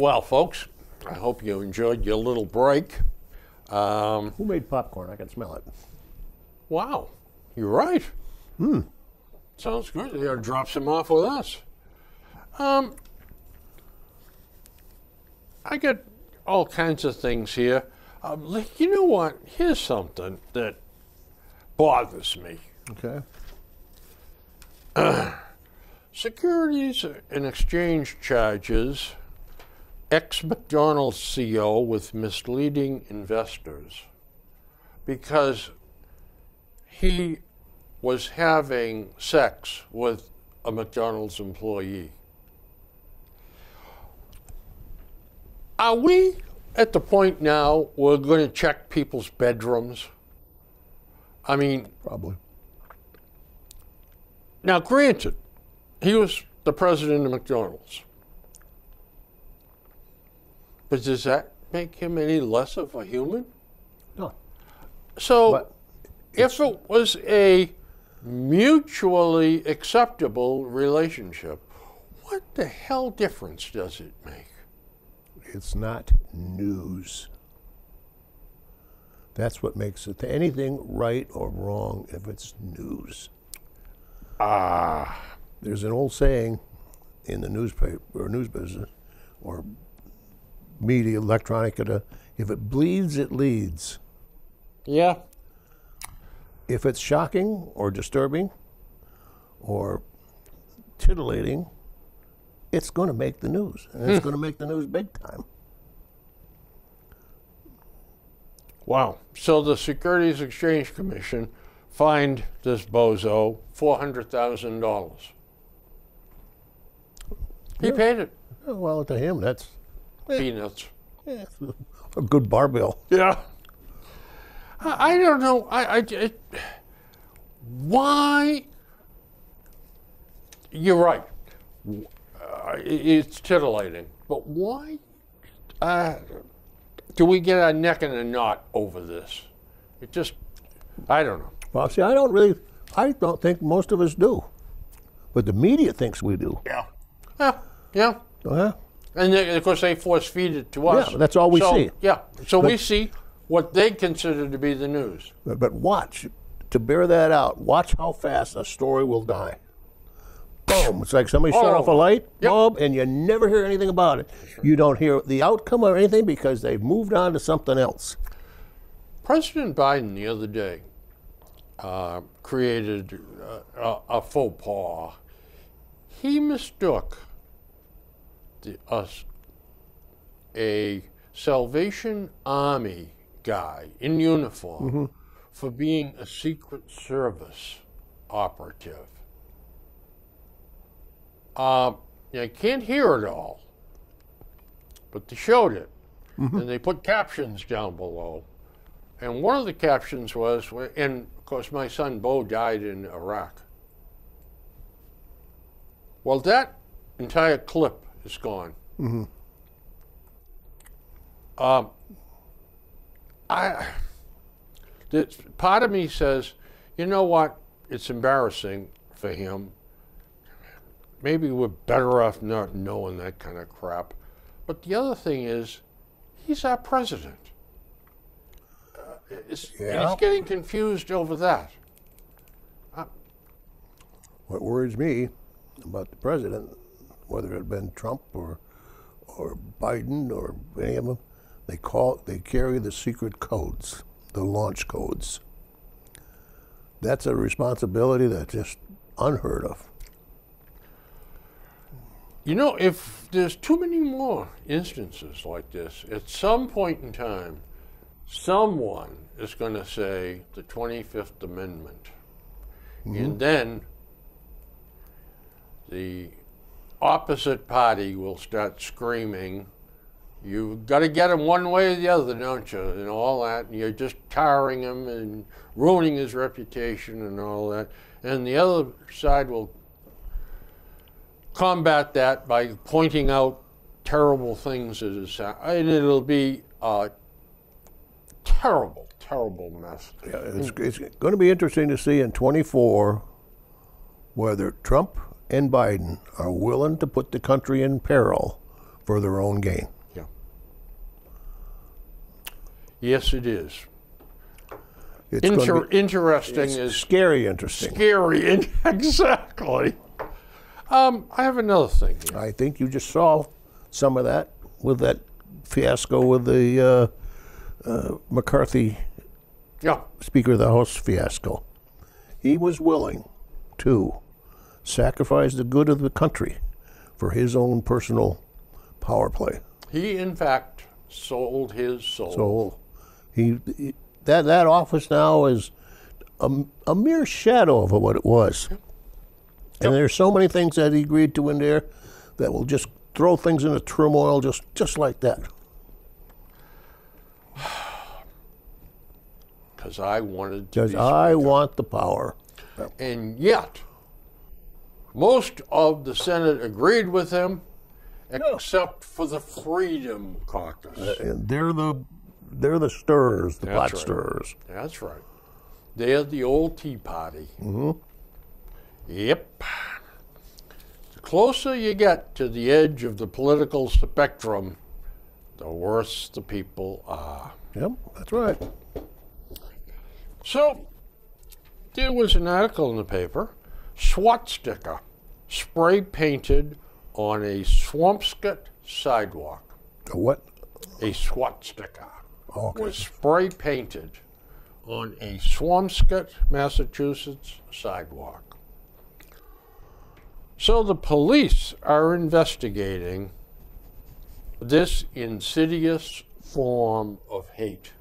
Well, folks, I hope you enjoyed your little break. Um, Who made popcorn? I can smell it. wow, you're right. Hmm. Sounds good. They drop some off with us. Um, I got all kinds of things here. Um, you know what? Here's something that bothers me. Okay. Securities and exchange charges ex McDonald's CEO with misleading investors because he was having sex with a McDonald's employee. Are we at the point now we're going to check people's bedrooms? I mean, Probably. now, granted, he was the president of McDonald's. But does that make him any less of a human? No. So, But if it was a mutually acceptable relationship, what the hell difference does it make? It's not news. That's what makes it anything right or wrong if it's news. Ah, There's an old saying in the newspaper or news business or media, electronic, uh, if it bleeds, it leads. yeah. If it's shocking or disturbing or titillating, it's going to make the news. And it's going to make the news big time. Wow. So the Securities Exchange Commission fined this bozo $400,000. He Yeah. paid it. Well, to him, that's Peanuts. eh, a good barbell. Yeah. I, I don't know. I, I, it, why? You're right. Uh, it's titillating. But why uh, do we get our neck in a knot over this? It just, I don't know. Well, see, I don't really, I don't think most of us do. But the media thinks we do. Yeah. Yeah. Yeah. Uh-huh. And they, of course, they force feed it to us. Yeah, that's all we So, see. Yeah. So we see what they consider to be the news. But, but watch, to bear that out, watch how fast a story will die. Boom. It's like somebody shut Oh. off a light Yep. bulb and you never hear anything about it. You don't hear the outcome or anything because they've moved on to something else. President Biden the other day uh, created uh, a, a faux pas. He mistook the, us a Salvation Army guy in uniform for being a Secret Service operative. Uh, I can't hear it all, but they showed it, and they put captions down below. And one of the captions was, and of course, my son Beau died in Iraq. Well, that entire clip is gone. Um, I, this, part of me says, you know what? It's embarrassing for him. Maybe we're better off not knowing that kind of crap. But the other thing is, he's our president. Uh, it's- Yeah. He's getting confused over that. What worries me about the president, whether it had been Trump or or Biden or any of them, they call they carry the secret codes, the launch codes. That's a responsibility that's just unheard of. You know, if there's too many more instances like this, at some point in time, someone is going to say the 25th Amendment. And mm-hmm. then the opposite party will start screaming, You've got to get him one way or the other, don't you? And all that. And you're just tarring him and ruining his reputation and all that. And the other side will combat that by pointing out terrible things that is and it'll be a terrible, terrible mess. Yeah, it's, it's going to be interesting to see in 24 whether Trump and Biden are willing to put the country in peril for their own gain. Yeah. Yes, it is. It's Inter- be interesting is scary interesting. scary. In- exactly. Um, I have another thing here. I think you just saw some of that with that fiasco with the uh, uh, McCarthy Yeah. Speaker of the House fiasco. He was willing to sacrifice the good of the country for his own personal power play. He, in fact, sold his soul. So he, he- that that office now is a, a mere shadow of what it was. And there's so many things that he agreed to in there that will just throw things into turmoil just just like that. Because I wanted to Because I want the power. And yet, most of the Senate agreed with him, except for the Freedom Caucus. And they're the they're the stirrers, the That's pot right. stirrers. That's right. They're the old Tea Party. Mm-hmm. Yep. The closer you get to the edge of the political spectrum, the worse the people are. Yep, that's right. So, there was an article in the paper swastika spray painted on a Swampscott sidewalk. A what? A swastika Okay. was spray painted on a Swampscott, Massachusetts sidewalk. So the police are investigating this insidious form of hate.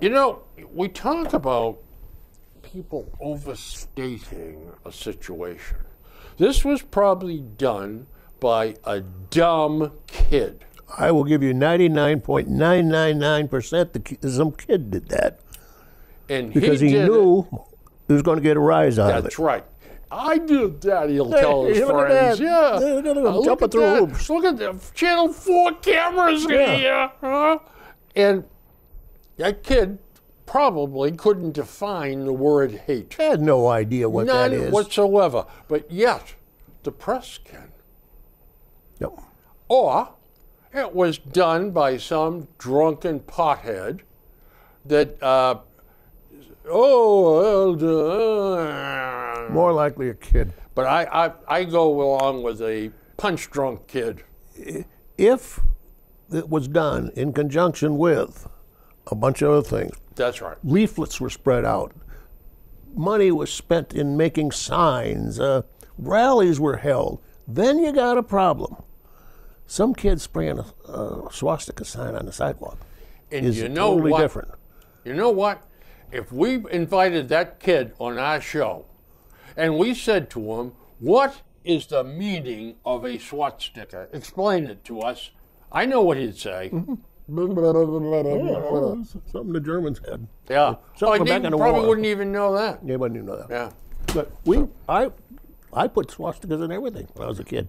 You know, we talk about people overstating a situation. This was probably done by a dumb kid. I will give you 99.999% the ki- some kid did that And because he, did it- knew he was going to get a rise out of it. That's right. I did that, he'll tell his Hey, look at friends. that. Yeah. Look at him Uh, look jumping at through that. hoops. Look at the Channel 4 cameras Yeah. here. Huh? And that kid probably couldn't define the word hate. I had no idea what None that is. whatsoever. But yet, the press can. Yep. Or it was done by some drunken pothead that, uh, oh, well, uh, More likely a kid. but I, I, I go along with a punch drunk kid. If it was done in conjunction with a bunch of other things, That's right. leaflets were spread out, money was spent in making signs, uh, rallies were held, then you got a problem. Some kid spraying a, a swastika sign on the sidewalk And is you know totally what? different. You know what? If we invited that kid on our show and we said to him, What is the meaning of a swastika? Explain it to us. I know what he'd say. Oh, something the Germans had. Yeah. Something oh, from he back in the probably war. wouldn't even know that. Yeah, but didn't know that. Yeah. But we, I, I put swastikas in everything when I was a kid.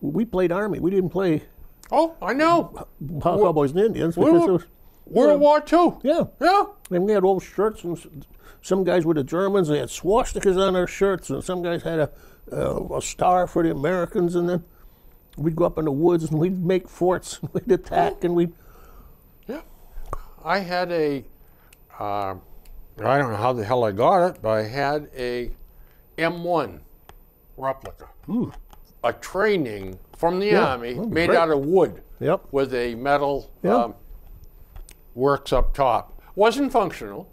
We played army. We didn't play Oh, I know. cowboys and Indians we were- was, World War II. yeah. Yeah. And we had old shirts, and some guys were the Germans. They had swastikas on their shirts, and some guys had a, uh, a star for the Americans. And then we'd go up in the woods and we'd make forts, and we'd attack, and we'd. Yeah. I had a, uh, I don't know how the hell I got it, but I had a M1 replica. A training from the Yeah, Army made great. out of wood Yep. with a metal Yeah. um, works up top. Wasn't functional,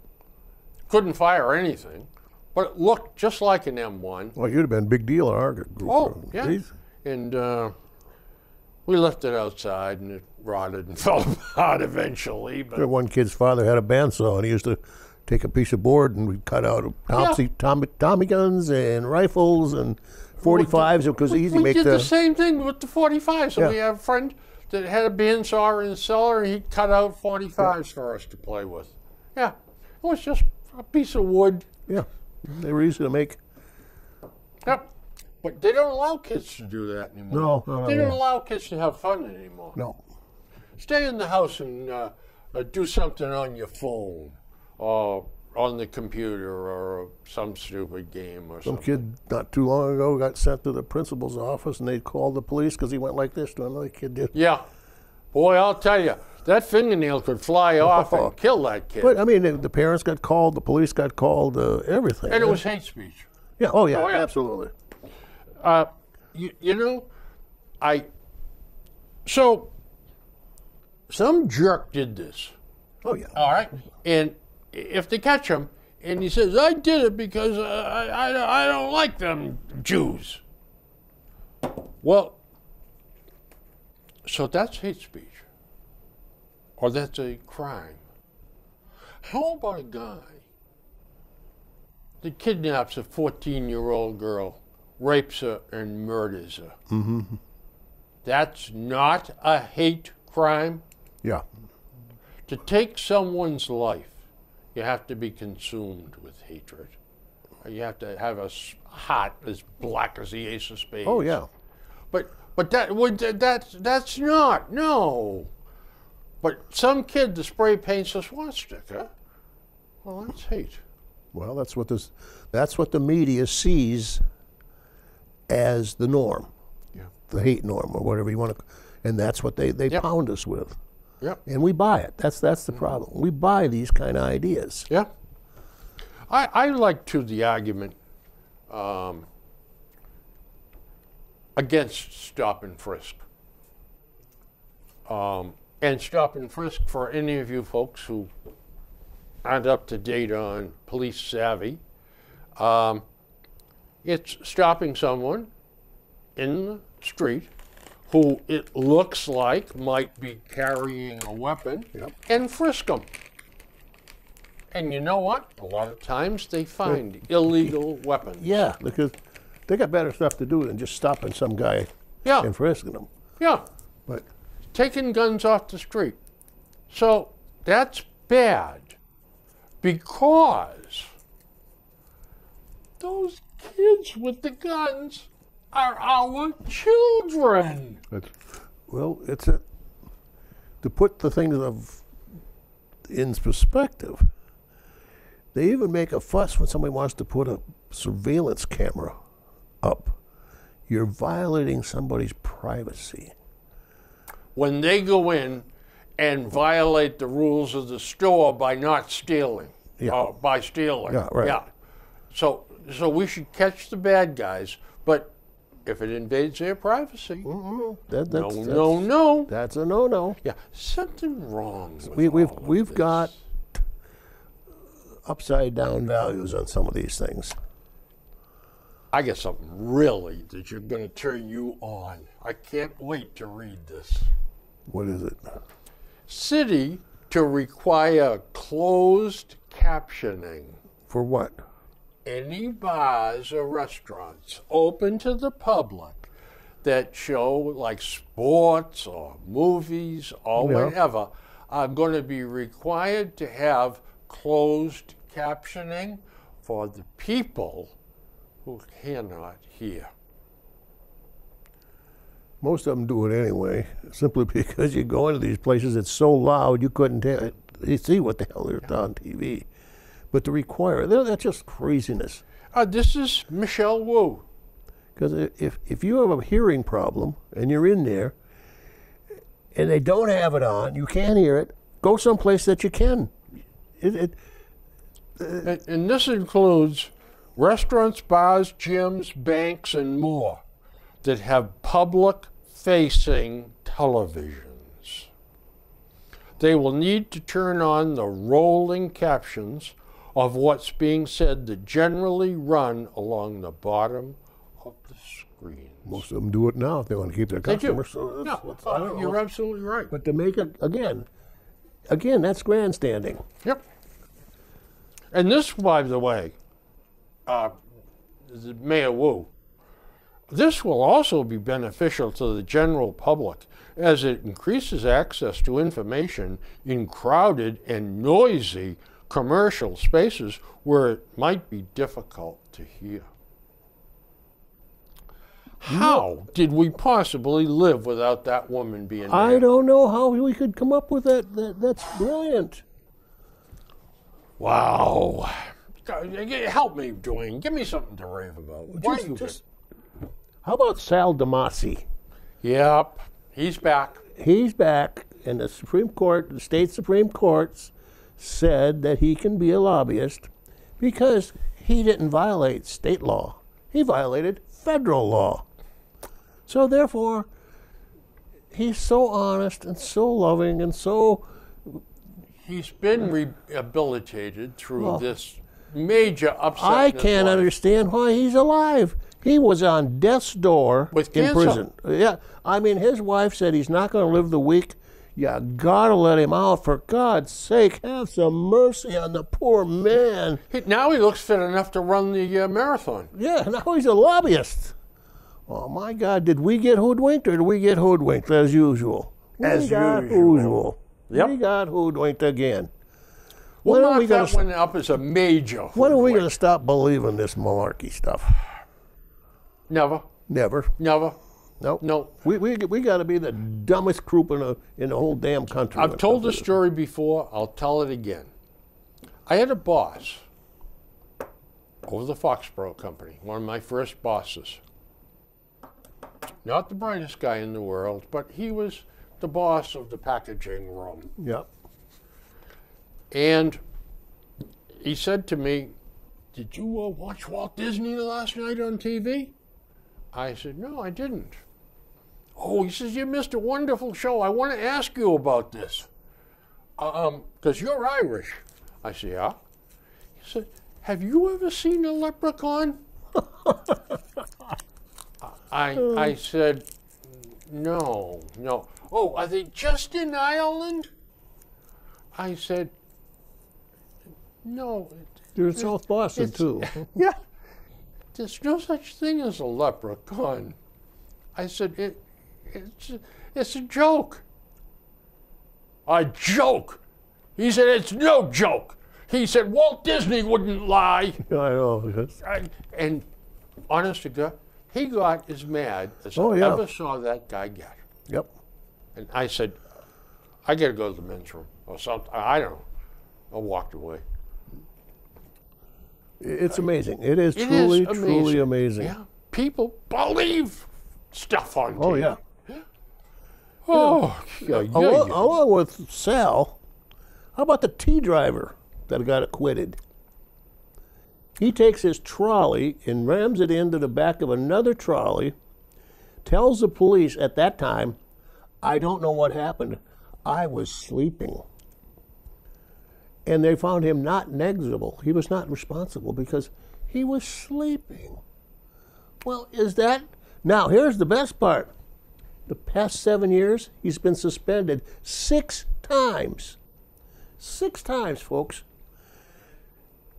couldn't fire anything, but it looked just like an M1. Well, you'd have been a big deal in our group. Oh, yeah. Geez. And uh, we left it outside and it rotted and fell apart eventually. But One kid's father had a bandsaw, and he used to take a piece of board and we'd cut out Tommy, Tommy, Tommy guns and rifles and 45s because easy we make did the. the same thing with the 45s. So Yeah. we have a friend that had a bandsaw in the cellar and he cut out 45s for us to play with. Yeah, it was just a piece of wood. Yeah, they were easy to make. Yep. But they don't allow kids to do that anymore. No, no, no, they don't allow kids to have fun anymore. No. Stay in the house and uh, uh, do something on your phone, or on the computer or some stupid game or something. Some something. kid not too long ago got sent to the principal's office and they called the police because he went like this to another kid. Did. Yeah. Boy, I'll tell you, that fingernail could fly off and kill that kid. But I mean, the- the parents got called, the police got called, uh, everything. and it was hate speech. yeah. Oh yeah, Oh, yeah. absolutely. Uh, you, you know, I. So, some jerk did this. Oh yeah. All right. And if they catch him and he says, I did it because uh, I, I, I don't like them Jews. Well, so that's hate speech. Or that's a crime. How about a guy that kidnaps a 14 year old girl, rapes her, and murders her? Mm-hmm. That's not a hate crime. Yeah. To take someone's life, you have to be consumed with hatred. You have to have a heart as black as the ace of spades. Oh yeah. But but that would that's that's not no. But some kid that spray paints a swastika, well, that's hate. Well, that's what this. That's what the media sees as the norm, Yeah. the hate norm, or whatever you want to. And that's what they they Yep. pound us with, Yep. and we buy it. That's that's the problem. We buy these kind of ideas. Yeah. I I like to the argument um, against stop and frisk. Um, and stop and frisk for any of you folks who aren't up to date on police savvy. Um, it's stopping someone in the street who it looks like might be carrying a weapon Yep. and frisk them. And you know what? A lot of times they find illegal weapons. Yeah, because they got better stuff to do than just stopping some guy Yeah. and frisking him. Yeah. But taking guns off the street. So that's bad because those kids with the guns are our children. That's, well, it's a, to put the things of in perspective. They even make a fuss when somebody wants to put a surveillance camera up. You're violating somebody's privacy. When they go in and violate the rules of the store by not stealing, Yeah. uh, by stealing, Yeah, right. Yeah. So, so we should catch the bad guys, but if it invades their privacy, That, no, that's, no, no. That's a no-no. Yeah, something wrong. With We, we've of we've this. got upside down values on some of these things. I got something really that you're going to turn you on. I can't wait to read this. What is it? City to require closed captioning. For what? Any bars or restaurants open to the public that show like sports or movies or Yeah. whatever are going to be required to have closed captioning for the people who cannot hear. Most of them do it anyway, simply because you go into these places, it's so loud you couldn't tell, you see what the hell they're on TV. But to require, that- that's just craziness. Uh, this is Michelle Wu. Because if, if you have a hearing problem and you're in there and they don't have it on, you can't hear it, go someplace that you can. It, it, And, and this includes restaurants, bars, gyms, banks, and more that have public facing televisions. They will need to turn on the rolling captions of what's being said that generally run along the bottom of the screen. most of them do it now if they want to keep their They do. customers. So that's- don't you're absolutely right. But to make it, again, again, that's grandstanding. Yep. And this, by the way, uh, the Mayor Wu, this will also be beneficial to the general public as it increases access to information in crowded and noisy commercial spaces where it might be difficult to hear. How did we possibly live without that woman being I don't know how we could come up with that. that that's brilliant. Wow. Help me, Dwayne. Give me something to rave about. Why Just- you just- how about Sal DiMasi? Yep. He's back. He's back, and the Supreme Court, the state Supreme Courts, said that he can be a lobbyist because he didn't violate state law. He violated federal law. So therefore, he's so honest and so loving and so He's been rehabilitated through this major upset. I can't life. understand why he's alive. He was on death's door With in cancer. prison. Yeah, I mean, his wife said he's not going to live the week. You gotta let him out for God's sake. Have some mercy on the poor man. He- Now he looks fit enough to run the uh, marathon. Yeah, now he's a lobbyist. Oh my God, did we get hoodwinked or did we get hoodwinked as usual? As we got usual. usual. Yep. We got hoodwinked again. We'll When are knock we gonna that one up as a major. When are we going to stop believing this malarkey stuff? Never. Never. Never. Nope. No. We, we, we got to be the dumbest group in the, in the whole damn country. I've told to story before. I'll tell it again. I had a boss over the Foxboro Company, one of my first bosses. Not the brightest guy in the world, but he was the boss of the packaging room. Yep. And he said to me, Did you uh, watch Walt Disney last night on TV? I said, No, I didn't. Oh, he says, You missed a wonderful show. I want to ask you about this. Um, because you're Irish. I said, Yeah. He said, Have you ever seen a leprechaun? I, I said, No, no. Oh, are they just in Ireland? I said, no. You're in South Boston, too. Yeah. There's no such thing as a leprechaun. I said, it, it's, a- it's a joke. A joke? He said, it's no joke. He said, Walt Disney wouldn't lie. I know. yes. I- and honest to God, he got as mad as Oh, I yeah. ever saw that guy get. Yep. And I said, I got to go to the men's room or something. I don't know. I walked away. It's amazing. It is It is truly, amazing. truly amazing. Yeah. People believe stuff on TV. Oh, yeah. Oh, yeah, yeah, Along, yeah. along with Sal, how about the T driver that got acquitted? He takes his trolley and rams it into the back of another trolley, tells the police at that time, I don't know what happened. I was sleeping. And they found him not negligible. He was not responsible because he was sleeping. Well, is that. Now, here's the best part. The past seven years, he's been suspended six times. Six times, folks.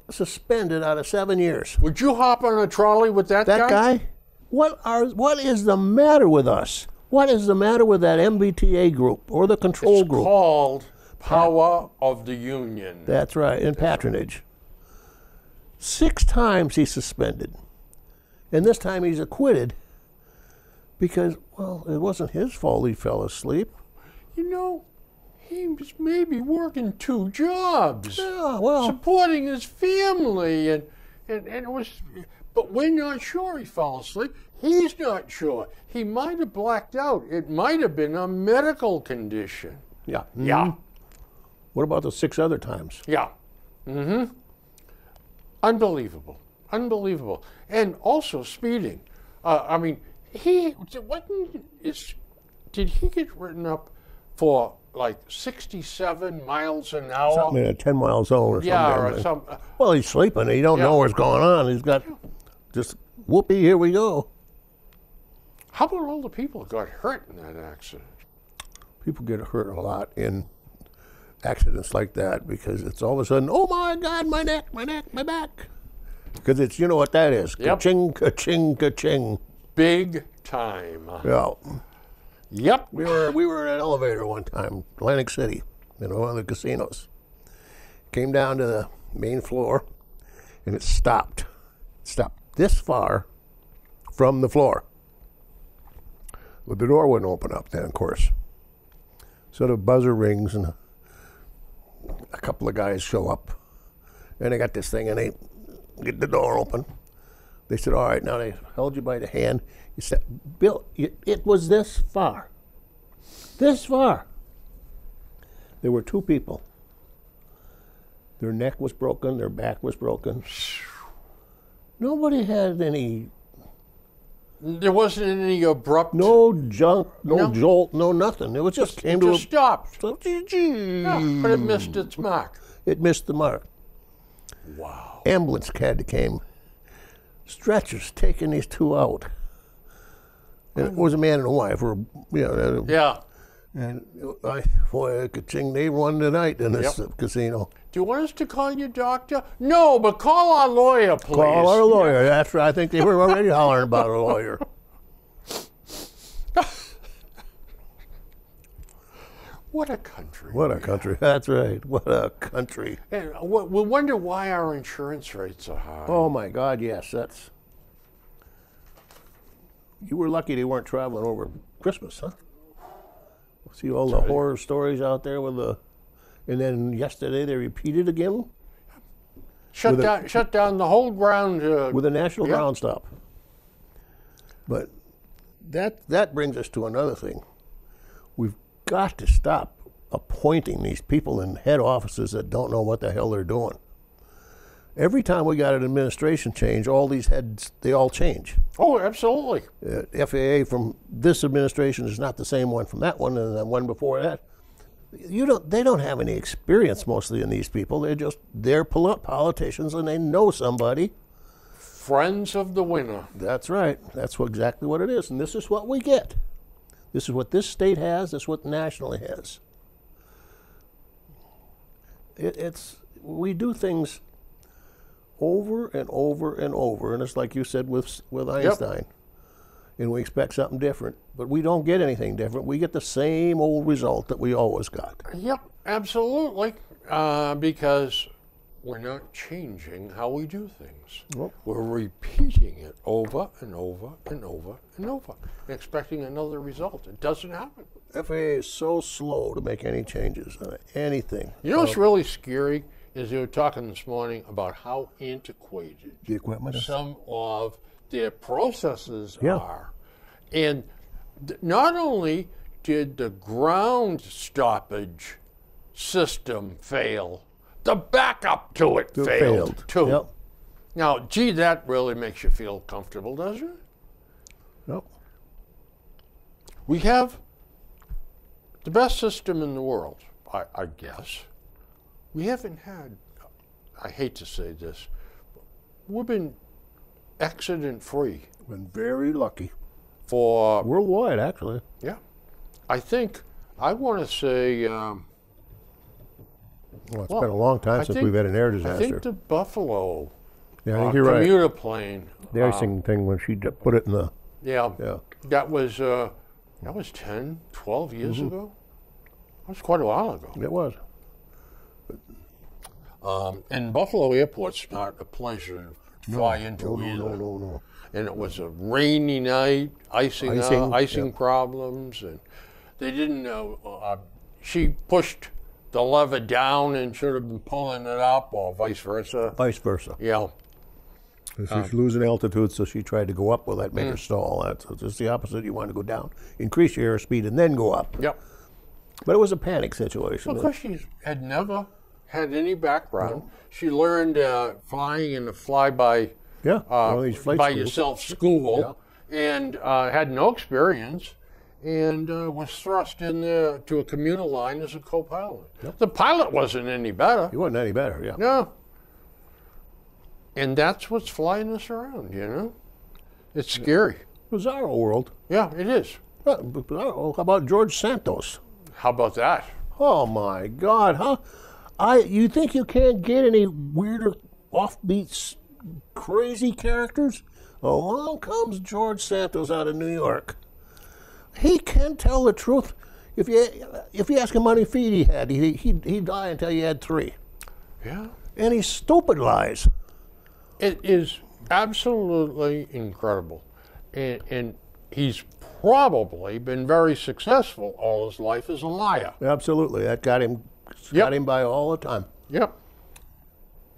Suspended out of seven years. Would you hop on a trolley with that, That guy? What are what is the matter with us? What is the matter with that MBTA group or the control It's group? called Power of the Union. That's right, and patronage. Six times he's suspended. And this time he's acquitted because, well, it wasn't his fault he fell asleep. You know, he was maybe working two jobs. Yeah, well, supporting his family and, and and it was but we're not sure he fell asleep. He's not sure. He might have blacked out. It might have been a medical condition. Yeah. yeah. What about the six other times? yeah. Mm-hmm. Unbelievable. Unbelievable. And also speeding. Uh, i mean he wasn't is did he get written up for like 67 miles an hour Something in a 10 miles zone or yeah something. or some uh, Well, he's sleeping. He don't know what's going on. He's got just whoopee. Here we go. how about all the people that got hurt in that accident People get hurt a lot in accidents like that because it's all of a sudden, oh my God, my neck, my neck, my back. Because it's you know what that is. Ka-ching, ka-ching, ka-ching. Big time. Yeah. Yep. We were we were in an elevator one time, Atlantic City, in one of the casinos. Came down to the main floor, and it stopped. Stopped this far from the floor. But the door wouldn't open up then, of course. So the buzzer rings, and a couple of guys show up. And they got this thing, and they get the door open. They said, "All right." Now they held you by the hand. You said, "Bill, it, it was this far, this far." There were two people. Their neck was broken. Their back was broken. Nobody had any There wasn't any abrupt. no junk, no, No. jolt, no nothing. It was just came to just stopped. a. Yeah, but it missed its mark. It missed the mark. Wow. ambulance cad came, stretchers taking these two out. And it was a man and a wife, or you know, Yeah. and I, boy, ka-ching, they won tonight in this Yep. casino. Do you want us to call you doctor? No, but call our lawyer, please. Call our lawyer. That's right. I think they were already hollering about a lawyer. What a country. What a country. That's right. What a country. And we we wonder why our insurance rates are high. Oh my God, yes, that's. You were lucky they weren't traveling over Christmas, huh? See all the horror stories out there with the, and then yesterday they repeated again shut with a- down, shut down the whole ground. Uh, with a national Yeah. ground stop. But that that brings us to another thing. We've got to stop appointing these people in head offices that don't know what the hell they're doing. Every time we got an administration change, all these heads they all change. oh, absolutely. Uh, FAA from this administration is not the same one from that one, and the one before that. You don't. They don't have any experience mostly in these people. They're just they're poli- politicians, and they know somebody. Friends of the winner. That's right. That's what, exactly what it is. And this is what we get. This is what this state has. This is what nationally has. It, it's we do things over and over and over, and it's like you said with with Einstein, and we expect something different, but we don't get anything different. We get the same old result that we always got. Yep, absolutely. Uh, because we're not changing how we do things. Well- we're repeating it over and over and over and over, and expecting another result. It doesn't happen. FAA is so slow to make any changes, uh, anything. You know what's really scary is they were talking this morning about how antiquated The equipment is. some of their processes Yeah. are. And th- not only did the ground stoppage system fail, the backup to it, It failed, too. Yep. Now, gee, that really makes you feel comfortable, doesn't it? Yep. We have the best system in the world, I, I guess. We haven't had, I hate to say this, we've been accident free Been very lucky. for, Worldwide, actually. yeah. I think, I want to say, um, Well, it's Well, been a long time I since think- we've had an air disaster. I disaster. think the Buffalo yeah, I uh, you're right. commuter plane, The icing thing when she put it in the yeah, yeah. that was, uh, that was 10, 12 years Mm-hmm. ago. That was quite a while ago. It was. Um, and Buffalo Airport's not a pleasure to fly into No, no, either. no, no, no. And it was a rainy night, icing, Icing, icing, icing yeah. problems, and they didn't know. Uh, she pushed the lever down and should have been pulling it up, or vice versa. Vice versa. Yeah, She's Um, losing altitude, so she tried to go up. Well, that made mm. her stall. That's just the opposite. You want to go down, increase your airspeed, and then go up. yep. But it was a panic situation. Because she had never had any background. She learned uh, flying in a flyby yeah, uh, one of these flight by schools. yourself school and uh, had no experience and uh, was thrust in there to a commuter line as a co-pilot. The pilot wasn't any better. He wasn't any better. Yeah. No. And that's what's flying us around, you know? It's scary. Bizarro world. Yeah, it is. Uh, bizarro. How about George Santos? How about that? Oh my God! Huh? I you think you can't get any weirder, offbeat, crazy characters? Along comes George Santos out of New York. He can tell the truth. If you if you ask him how many feet he had, he he he'd lie and tell you he had three. Yeah. And he stupid lies. It is absolutely incredible. And, and he's probably been very successful all his life as a liar. Absolutely, that got him Yep. got him by all the time. Yep.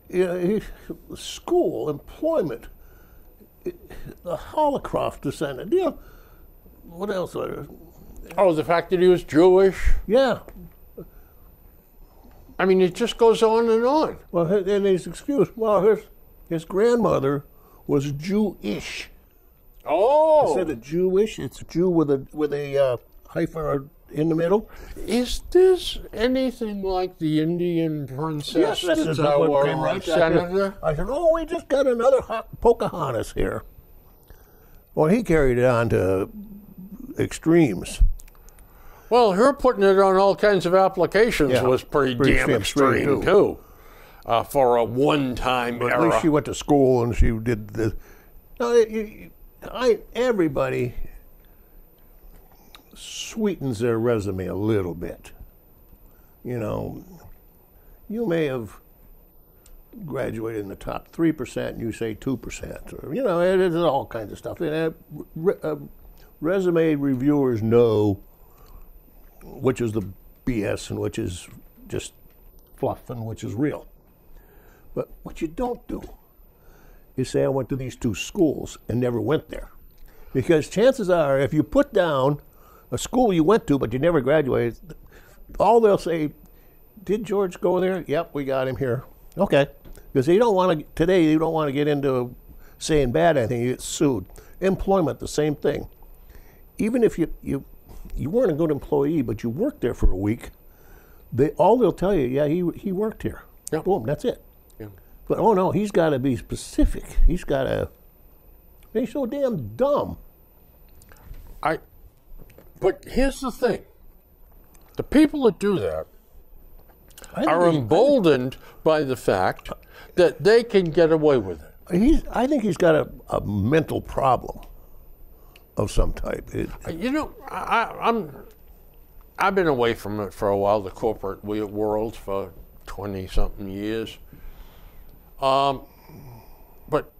know, he, school, employment, the Holocaust descendant. You know, what else? Oh, the fact that he was Jewish. Yeah. I mean, it just goes on and on. Well, and his excuse, well, his, his grandmother was Jewish. Oh, Instead of Jewish, it's a Jew with a with a uh, hyphen in the middle. is this anything like the Indian princess? this that's is what our came right senator? I said, oh, we just got another Pocahontas here. Well, he carried it on to extremes. Well, her putting it on all kinds of applications Yeah, was pretty, pretty damn extreme, extreme, too. too, uh, for a one-time But at least she went to school and she did the. No, it- I everybody sweetens their resume a little bit. You know, you may have graduated in the top three percent, and you say two percent, or you know, it is all kinds of stuff. And uh, uh, resume reviewers know which is the BS and which is just fluff and which is real. But what you don't do is say, I went to these two schools and never went there. Because chances are, if you put down a school you went to but you never graduated, all they'll say, Did George go there? Yep, we got him here. Okay. Because you don't want to, today, you don't want to get into saying bad anything, you get sued. Employment, the same thing. Even if you, you, you weren't a good employee, but you worked there for a week, they, all they'll tell you, yeah, he, he worked here. Yeah. Boom, that's it. Yeah. But oh no, he's got to be specific. He's got to. They're so damn dumb. I, but here's the thing: the people that do that are emboldened by the fact that they can get away with it. He's. I think he's got a, a mental problem of some type. It, You know, I, I'm I've been away from it for a while, the corporate world for twenty something years. Um, but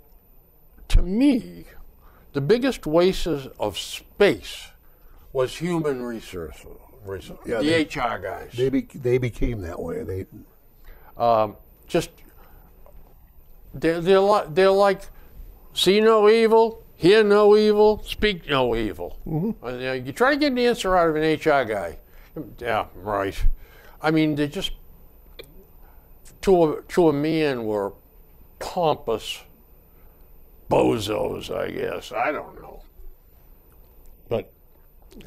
to me, the biggest waste of space was human resources. resource, Yeah, the they- HR guys. they be, they became that way. They um, just they're they're like, they're like see no evil, hear no evil, speak no evil. Uh, you, try to get an answer out of an HR guy. Yeah, right. I mean, they just to a, to a man were pompous bozos, I guess. I don't know, but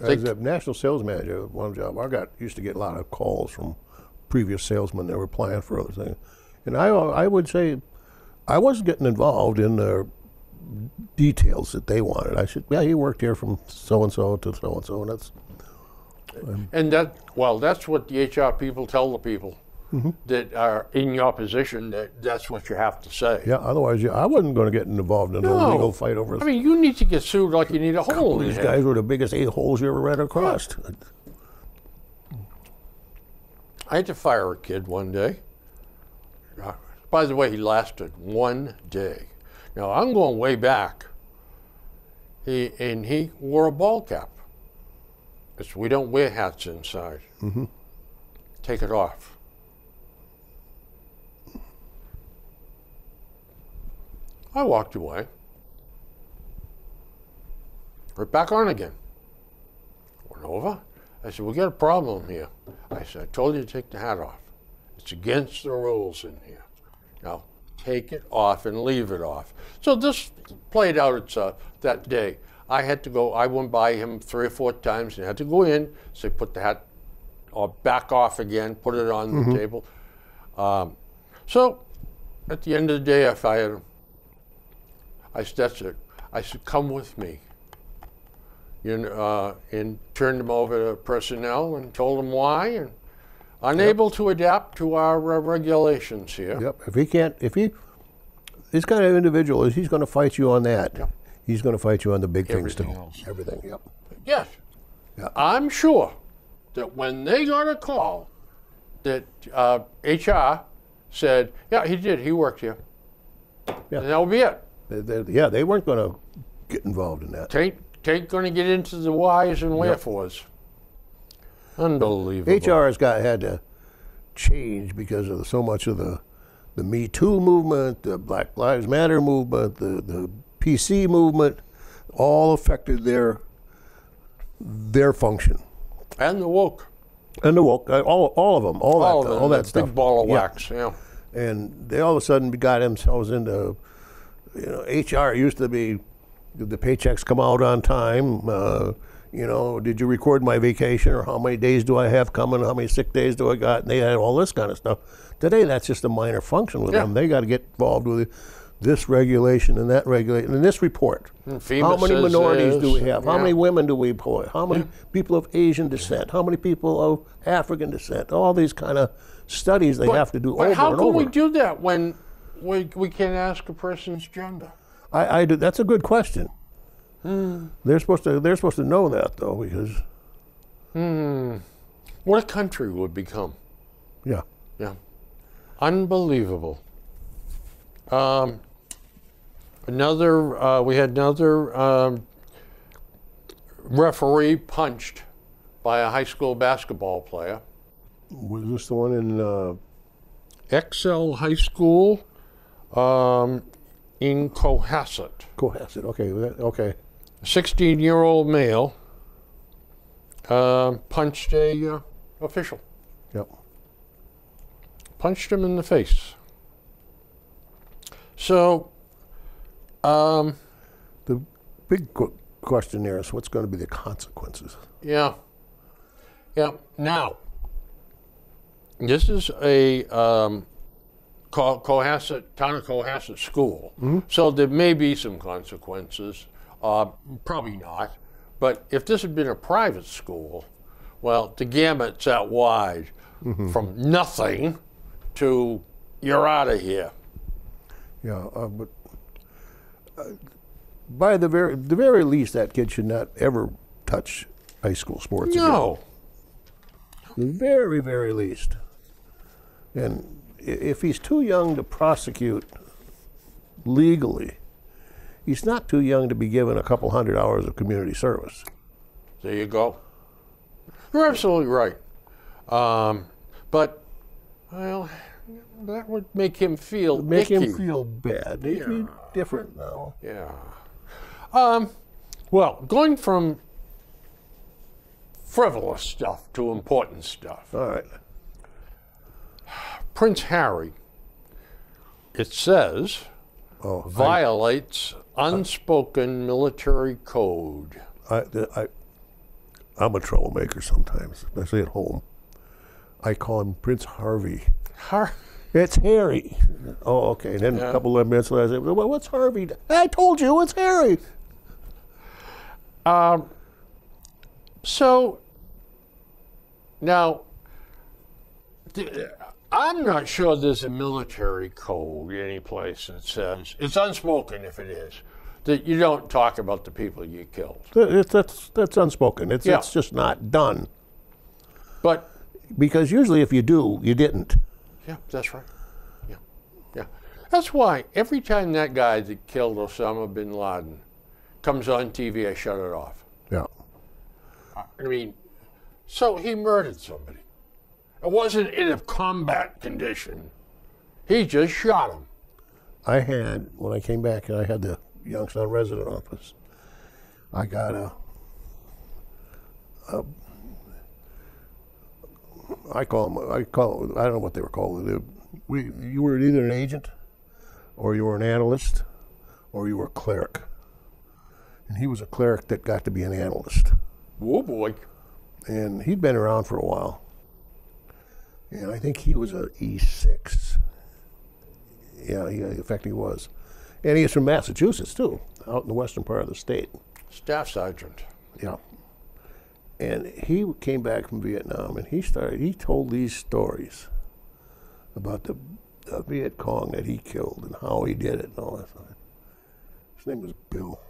as a national sales manager, one job I got used to get a lot of calls from previous salesmen that were applying for other things, and I I would say I wasn't getting involved in the details that they wanted. I said, yeah, he worked here from so and so to so and so, and that's And that, well, that's what the HR people tell the people mm-hmm. that are in your position. That that's what you have to say. yeah. Otherwise, yeah, I wasn't going to get involved in a legal fight over. This. I mean, you need to get sued like you need a hole These head. guys were the biggest a holes you ever ran across. I had to fire a kid one day. By the way, he lasted one day. Now I'm going way back. He and he wore a ball cap. It's, we don't wear hats inside. Mm-hmm. Take it off. I walked away. Right back on again. Went over. I said, "We got a problem here." I said, "I told you to take the hat off. It's against the rules in here. Now take it off and leave it off." So this played out itself that day. I had to go. I went by him three or four times and had to go in, say, "Put the hat or back off again. Put it on the table." Um, so at the end of the day, I fired him. I said, "That's it." I said, "Come with me." you know, uh, and turned him over to personnel and told them why, and unable to adapt to our uh, regulations here. Yep. If he can't, if he, this kind of individual is, he's going to fight you on that. Yep. He's going to fight you on the big things too. Everything else. Everything. Yep. Yes, Yeah. I'm sure that when they got a call, that uh, HR said, "Yeah, he did. He worked here." Yeah. And that'll be it. They, they, yeah, they weren't going to get involved in that. Tain't tain't going to get into the whys and wherefores. Unbelievable. HR has got had to change because of so much of the the Me Too movement, the Black Lives Matter movement, the, the PC movement, all affected their their function. And the woke. And the woke, uh, all, all of them, all, All that, them. all that stuff. Big ball of Yeah. wax. Yeah. and they all of a sudden got themselves into, you know, HR used to be, the paychecks come out on time? Uh, you know, did you record my vacation or how many days do I have coming? How many sick days do I got? And they had all this kind of stuff. Today, that's just a minor function with Yeah. them. They got to get involved with this regulation and that regulation and this report. FEMA how many minorities do we have? How many women do we employ? How many people of Asian descent? How many people of African descent? All these kind of studies they have to do But over how can we do that when we, we can't ask a person's gender? I, I do, that's a good question. They're supposed to. They're supposed to know that though, because What a country would become. yeah, Yeah. Unbelievable. Um, another, uh, we had another um, referee punched by a high school basketball player. was this the one in? Uh, Excel High School um, in Cohasset. Cohasset. Okay, okay. 16 year old male um punched a uh, official, Yep. punched him in the face. So, um, The big qu- question there is what's going to be the consequences. Yeah. Yeah. Now, this is a um, Cohasset, town of Cohasset school. So there may be some consequences. Uh, probably not. But if this had been a private school, well, the gamut's that wide from nothing to you're out of here. Yeah, uh, but uh, by the very the very least, that kid should not ever touch high school sports. again. No. the very very least. And if he's too young to prosecute legally, he's not too young to be given a couple hundred hours of community service. There you go. You're absolutely right. Um, but, well, that would make him feel Make icky. him feel bad. He'd be different now. Yeah. Um, well, going from frivolous stuff to important stuff. All right. Prince Harry, it says, Oh, I- violates unspoken military code. I, I, I'm a troublemaker sometimes, especially at home. I call him Prince Harvey. Har- It's Harry. Oh, okay. And then Yeah. a couple of minutes later, I say, well, what's Harvey? I told you, it's Harry. Um, So now, th- I'm not sure there's a military code any place that says it's unspoken if it is that you don't talk about the people you killed. It's, that's, that's unspoken. It's, Yeah. it's just not done. But Because usually if you do, you didn't. yeah, that's right. Yeah, yeah. That's why every time that guy that killed Osama bin Laden comes on TV, I shut it off. Yeah. I mean, so he murdered somebody. It wasn't in a combat condition. He just shot him. I had, when I came back and I had the Youngstown resident office, I got a, a I call them, I call, I don't know what they were called. They- We, you were either an agent, or you were an analyst, or you were a cleric. And he was a cleric that got to be an analyst. Whoa, boy. And he'd been around for a while. And I think he was an E6. Yeah, he, in fact, he was. And he is from Massachusetts, too, out in the western part of the state. Staff sergeant. Yeah. And he came back from Vietnam and he started, he told these stories about the, the Viet Cong that he killed and how he did it and all that stuff. His name was Bill.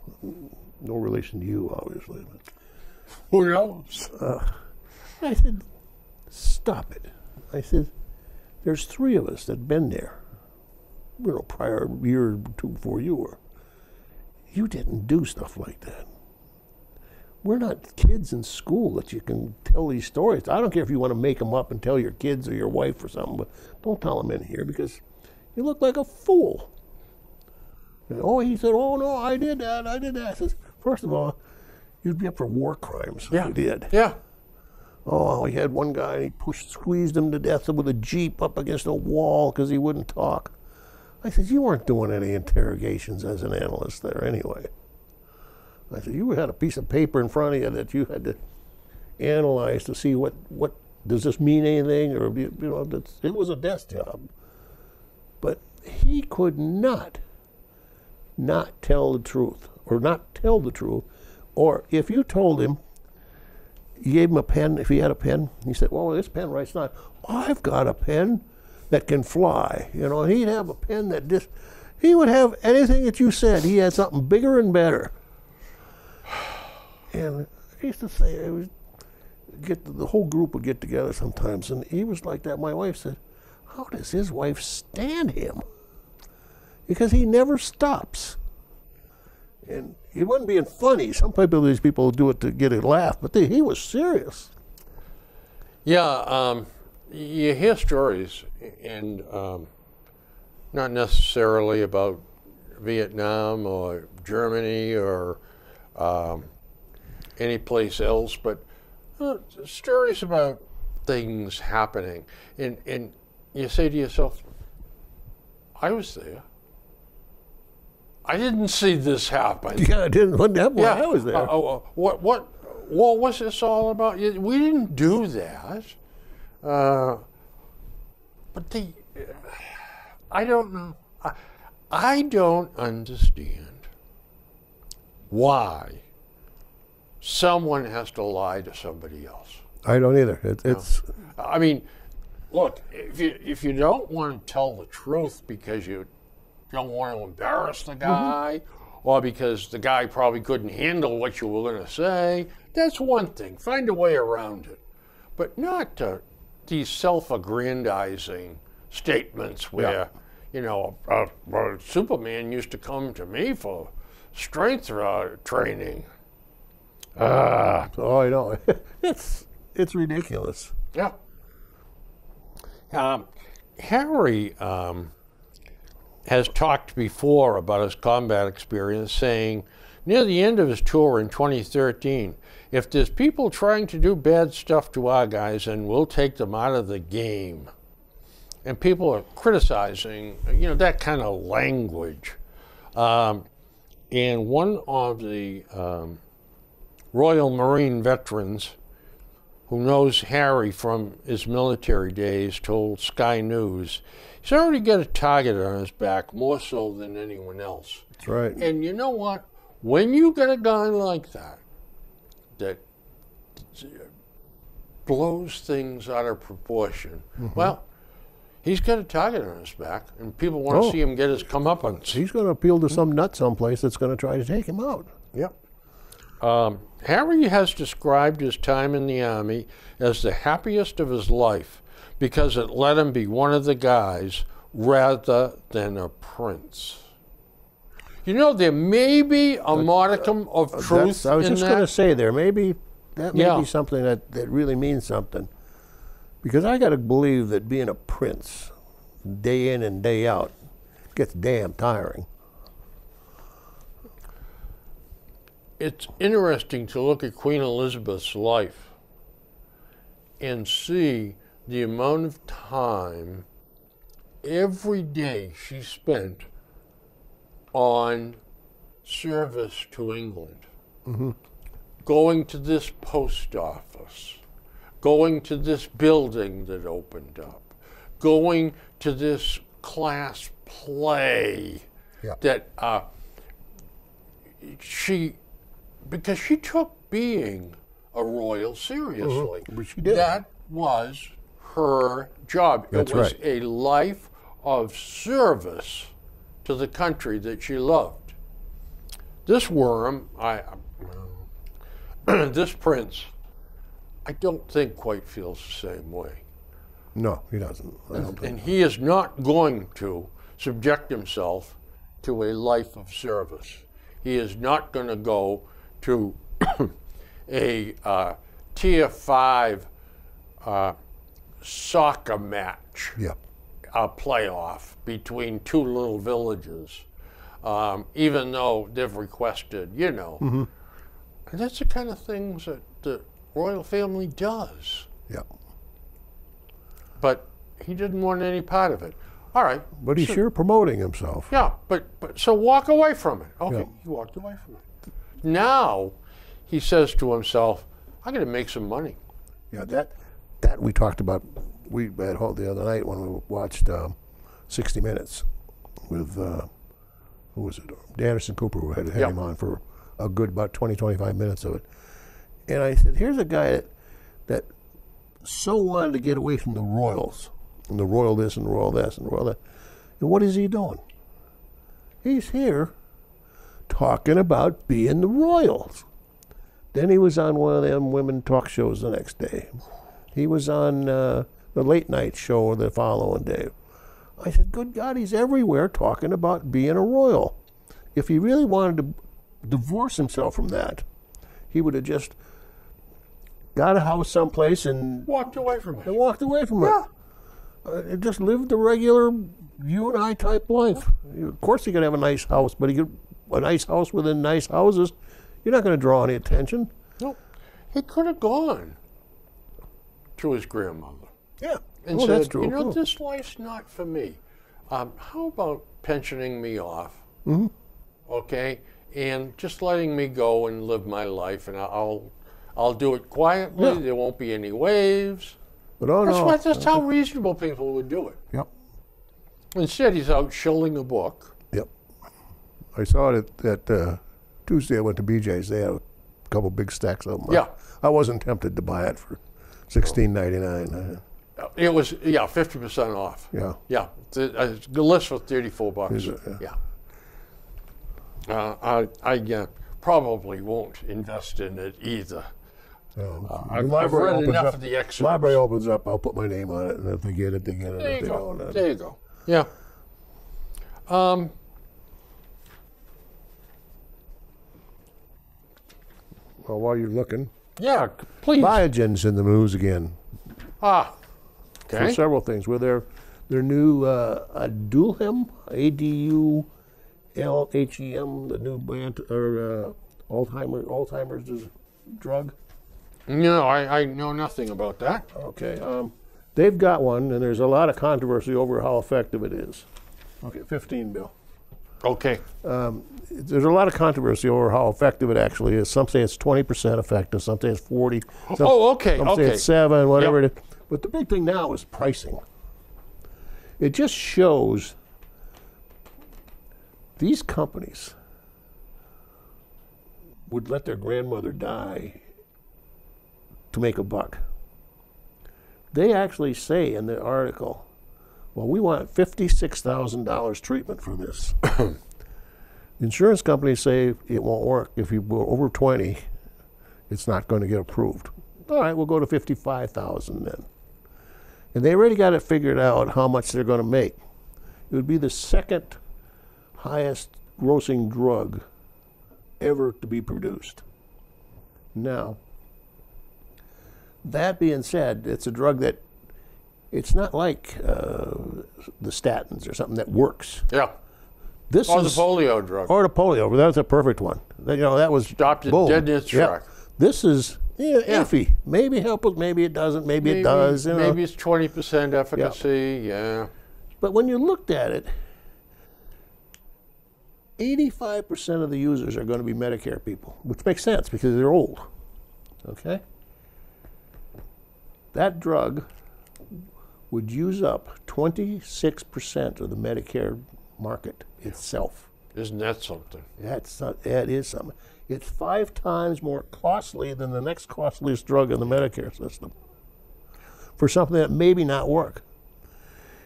No relation to you, obviously. But Who knows? Uh, I said, stop it. I said, there's three of us that been there. You know, prior year or two before you were. You didn't do stuff like that. We're not kids in school that you can tell these stories. I don't care if you want to make them up and tell your kids or your wife or something, but don't tell them in here because, You look like a fool. And, oh, he said, oh, no, I did that. I did that. I says, first of all, you'd be up for war crimes. Yeah. You did. Yeah. Oh, he had one guy, and he pushed, squeezed him to death with a Jeep up against a wall because he wouldn't talk. I said, you weren't doing any interrogations as an analyst there anyway. I said, you had a piece of paper in front of you that you had to analyze to see what, what does this mean anything, or, you you know, it was a desk job. But he could not not tell the truth, or not tell the truth, or if you told him, you gave him a pen, if he had a pen, he said, well, this pen writes not, I've got a pen that can fly, you know, he'd have a pen that just, he would have anything that you said, he had something bigger and better. And I used to say, it was, get the whole group would get together sometimes, and he was like that. My wife said, "How does his wife stand him?" Because he never stops. And he wasn't being funny. Some people, these people do it to get a laugh, but they, he was serious. Yeah, um, you hear stories, and um, not necessarily about Vietnam or Germany or um, any place else, but uh, stories about things happening, and and you say to yourself, "I was there. I didn't see this happen." Yeah, I didn't. What happened? Yeah, I was there. Uh, uh, what what what was this all about? We didn't do that. Uh, but the I don't know. I, I don't understand why someone has to lie to somebody else. I don't either. It, it's I mean, look, if you if you don't want to tell the truth because you don't want to embarrass the guy, or because the guy probably couldn't handle what you were going to say, that's one thing. Find a way around it, but not to these self-aggrandizing statements where, you know, uh, uh, Superman used to come to me for strength uh, training. Ah. oh, I know. it's it's ridiculous. Yeah. Um, Harry um, has talked before about his combat experience, saying near the end of his tour in 2013, if there's people trying to do bad stuff to our guys, then we'll take them out of the game. And people are criticizing, you know, that kind of language. Um, and one of the um, Royal Marine veterans who knows Harry from his military days, told Sky News he's already got a target on his back more so than anyone else. That's right. And you know what? When you get a guy like that, that blows things out of proportion, well, he's got a target on his back, and people want to Oh. see him get his comeuppance. He's going to appeal to some nut someplace that's going to try to take him out. Yep. Um, Harry has described his time in the Army as the happiest of his life because it let him be one of the guys rather than a prince. You know, there may be a modicum of truth Uh, I was just going to say there. Maybe that may Yeah. be something that, that really means something. Because I got to believe that being a prince, day in and day out, gets damn tiring. it's interesting to look at Queen Elizabeth's life and see the amount of time every day she spent on service to England. Going to this post office, going to this building that opened up, going to this class play Yeah. that uh, she because she took being a royal seriously. Did. That was her job. That's it was right. a life of service to the country that she loved. This worm, I, this prince, I don't think quite feels the same way. No, he doesn't. I don't. And he is not going to subject himself to a life of service. He is not going to go to a uh, tier five uh, soccer match Yeah. a playoff between two little villages, um, even though they've requested, you know. Mm-hmm. And that's the kind of things that the royal family does. Yeah. But he didn't want any part of it. All right. But he's sure promoting himself. Yeah, but, but so walk away from it. Okay, Yeah. he walked away from it. Now he says to himself, I'm going to make some money. Yeah, that that we talked about. We at home the other night when we watched um, 60 Minutes with uh, who was it? Anderson Cooper who had, had Yeah. him on for a good about 20, 25 minutes of it. And I said, here's a guy that that so wanted to get away from the royals and the royal this and the royal this and the royal that. And what is he doing? He's here talking about being the royals. Then he was on one of them women talk shows the next day. He was on uh, the late night show the following day. I said, Good God, he's everywhere talking about being a royal. If he really wanted to divorce himself from that, he would have just got a house someplace and, Walked away from it. and walked away from Yeah. it. Uh, and just lived the regular you and I type life. Of course, he could have a nice house, but he could a nice house within nice houses. You're not going to draw any attention. No, he could have gone to his grandmother Yeah, and well, said, that's true. "You know, Oh. this life's not for me. Um, how about pensioning me off? Mm-hmm. Okay, and just letting me go and live my life, and I'll, I'll do it quietly. Yeah. There won't be any waves. But oh That's no, what. That's how reasonable people would do it. Yep, Instead, he's out shilling a book. yep. I saw it at, at uh, Tuesday. I went to BJ's. They had a couple big stacks of them. Yeah. I wasn't tempted to buy it for sixteen ninety nine. It was yeah, fifty percent off. yeah, Yeah, the, uh, the list was thirty-four bucks. Is it? Yeah. Uh, I I uh, probably won't invest in it either. Um, I've, library read opens enough up- of the excerpts. library opens up. I'll put my name on it, and if they get it, they get it. There if you they go. uh, There you go. Yeah. Um. Well, while you're looking, Yeah. Please. Biogen's in the news again Ah. okay. for several things. With their their new uh, Adulhem, A D U L H E M, the new brand or uh, Alzheimer Alzheimer's drug. No, I, I know nothing about that. Okay, um, they've got one, and there's a lot of controversy over how effective it is. Okay, 15 bill. Okay. There's a lot of controversy over how effective it actually is. Some say it's 20% effective, some say it's 40. Some, Oh, okay, Some say it's seven, whatever Yep. it is. But the big thing now is pricing. It just shows these companies would let their grandmother die to make a buck. They actually say in the article, well, we want $56,000 treatment for this. Insurance companies say it won't work. If you go over 20, it's not going to get approved. All right, we'll go to 55,000 then. And they already got it figured out how much they're going to make. It would be the second highest grossing drug ever to be produced. Now, that being said, it's a drug that it's not like uh, the statins or something that works. Yeah. This Or the polio drug. or the polio. That's a perfect one. You know, that was Stopped it dead in its track. This is yeah, Yeah. iffy. Maybe help us. Maybe it doesn't. Maybe, it does. You know. maybe it's twenty percent efficacy. Yeah. But when you looked at it, 85% of the users are going to be Medicare people, which makes sense because they're old. Okay? That drug would use up 26% of the Medicare market itself. Isn't that something? That's not, that is something. It's five times more costly than the next costliest drug in the Medicare system for something that maybe not work.